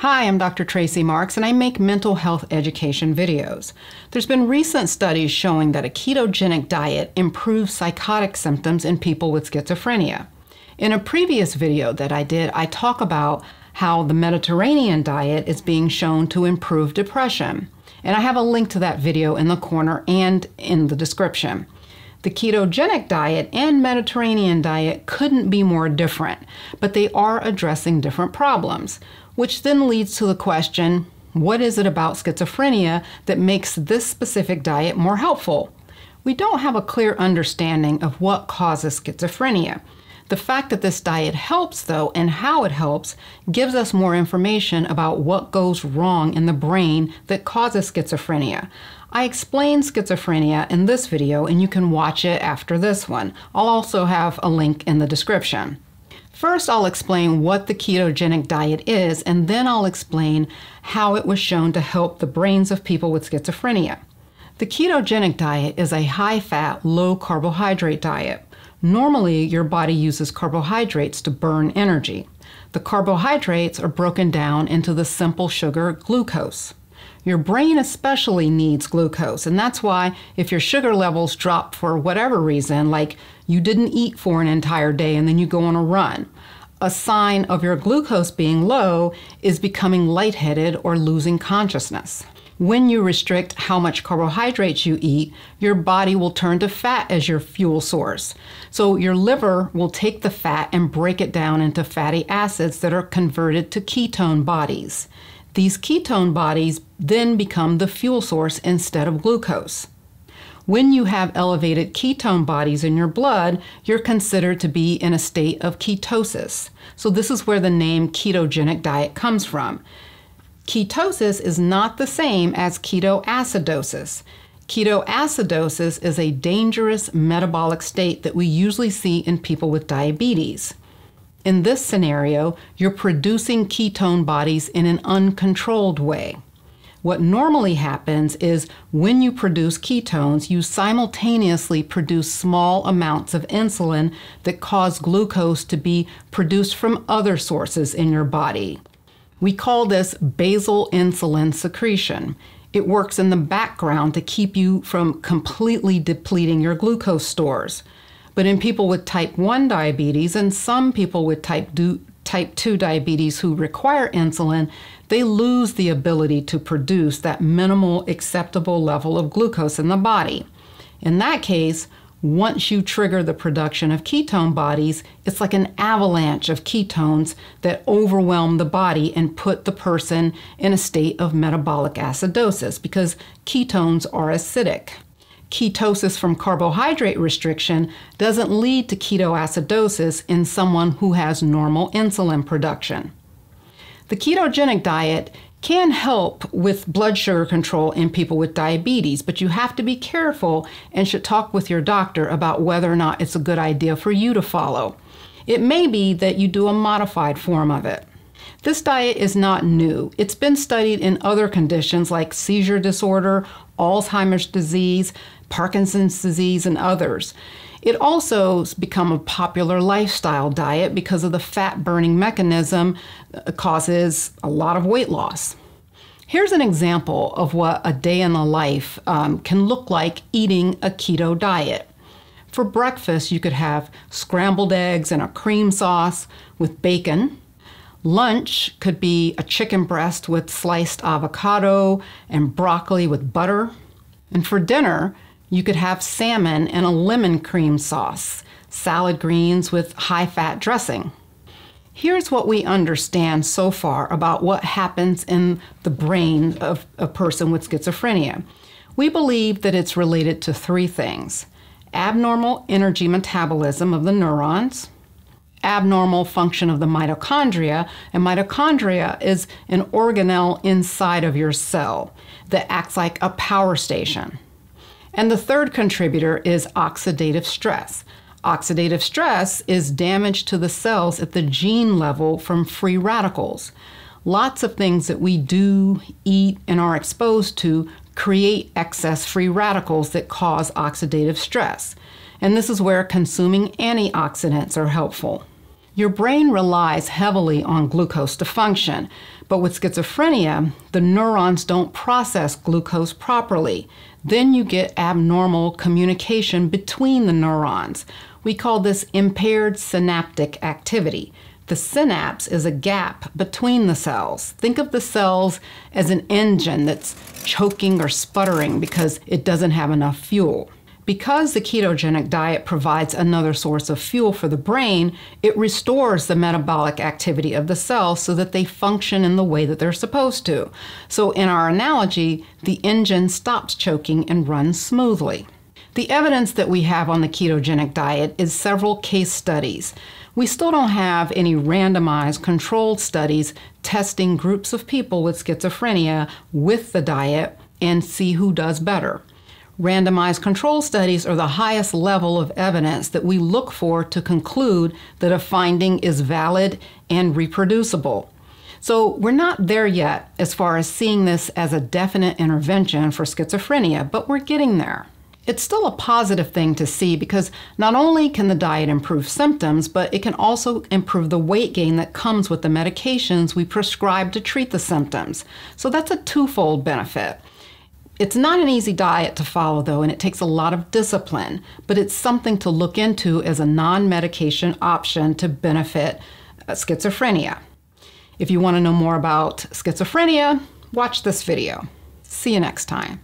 Hi, I'm Dr. Tracey Marks, and I make mental health education videos. There's been recent studies showing that a ketogenic diet improves psychotic symptoms in people with schizophrenia. In a previous video that I did, I talk about how the Mediterranean diet is being shown to improve depression. And I have a link to that video in the corner and in the description. The ketogenic diet and Mediterranean diet couldn't be more different, but they are addressing different problems which then leads to the question what is it about schizophrenia that makes this specific diet more helpful? We don't have a clear understanding of what causes schizophrenia. The fact that this diet helps, though, and how it helps, gives us more information about what goes wrong in the brain that causes schizophrenia. I explain schizophrenia in this video, and you can watch it after this one. I'll also have a link in the description. First, I'll explain what the ketogenic diet is, and then I'll explain how it was shown to help the brains of people with schizophrenia. The ketogenic diet is a high fat, low carbohydrate diet. Normally, your body uses carbohydrates to burn energy. The carbohydrates are broken down into the simple sugar glucose. Your brain especially needs glucose, and that's why if your sugar levels drop for whatever reason, like you didn't eat for an entire day and then you go on a run, a sign of your glucose being low is becoming lightheaded or losing consciousness. When you restrict how much carbohydrates you eat, your body will turn to fat as your fuel source. So your liver will take the fat and break it down into fatty acids that are converted to ketone bodies. These ketone bodies then become the fuel source instead of glucose. When you have elevated ketone bodies in your blood, you're considered to be in a state of ketosis. So, this is where the name ketogenic diet comes from. Ketosis is not the same as ketoacidosis. Ketoacidosis is a dangerous metabolic state that we usually see in people with diabetes. In this scenario, you're producing ketone bodies in an uncontrolled way. What normally happens is when you produce ketones, you simultaneously produce small amounts of insulin that cause glucose to be produced from other sources in your body. We call this basal insulin secretion. It works in the background to keep you from completely depleting your glucose stores. But in people with type 1 diabetes and some people with type 2, type 2 diabetes who require insulin, they lose the ability to produce that minimal acceptable level of glucose in the body. In that case, once you trigger the production of ketone bodies, it's like an avalanche of ketones that overwhelm the body and put the person in a state of metabolic acidosis because ketones are acidic ketosis from carbohydrate restriction doesn't lead to ketoacidosis in someone who has normal insulin production. The ketogenic diet can help with blood sugar control in people with diabetes, but you have to be careful and should talk with your doctor about whether or not it's a good idea for you to follow. It may be that you do a modified form of it. This diet is not new. It's been studied in other conditions like seizure disorder, Alzheimer's disease, Parkinson's disease, and others. It also has become a popular lifestyle diet because of the fat burning mechanism uh, causes a lot of weight loss. Here's an example of what a day in the life um, can look like eating a keto diet. For breakfast, you could have scrambled eggs and a cream sauce with bacon, Lunch could be a chicken breast with sliced avocado and broccoli with butter. And for dinner, you could have salmon and a lemon cream sauce, salad greens with high fat dressing. Here's what we understand so far about what happens in the brain of a person with schizophrenia. We believe that it's related to three things abnormal energy metabolism of the neurons, abnormal function of the mitochondria, and mitochondria is an organelle inside of your cell that acts like a power station. And the third contributor is oxidative stress. Oxidative stress is damage to the cells at the gene level from free radicals. Lots of things that we do, eat, and are exposed to create excess free radicals that cause oxidative stress. And this is where consuming antioxidants are helpful. Your brain relies heavily on glucose to function, but with schizophrenia, the neurons don't process glucose properly. Then you get abnormal communication between the neurons. We call this impaired synaptic activity. The synapse is a gap between the cells. Think of the cells as an engine that's choking or sputtering because it doesn't have enough fuel. Because the ketogenic diet provides another source of fuel for the brain, it restores the metabolic activity of the cells so that they function in the way that they're supposed to. So, in our analogy, the engine stops choking and runs smoothly. The evidence that we have on the ketogenic diet is several case studies. We still don't have any randomized controlled studies testing groups of people with schizophrenia with the diet and see who does better. Randomized control studies are the highest level of evidence that we look for to conclude that a finding is valid and reproducible. So we're not there yet as far as seeing this as a definite intervention for schizophrenia, but we're getting there. It's still a positive thing to see because not only can the diet improve symptoms, but it can also improve the weight gain that comes with the medications we prescribe to treat the symptoms. So that's a twofold benefit. It's not an easy diet to follow, though, and it takes a lot of discipline, but it's something to look into as a non medication option to benefit uh, schizophrenia. If you want to know more about schizophrenia, watch this video. See you next time.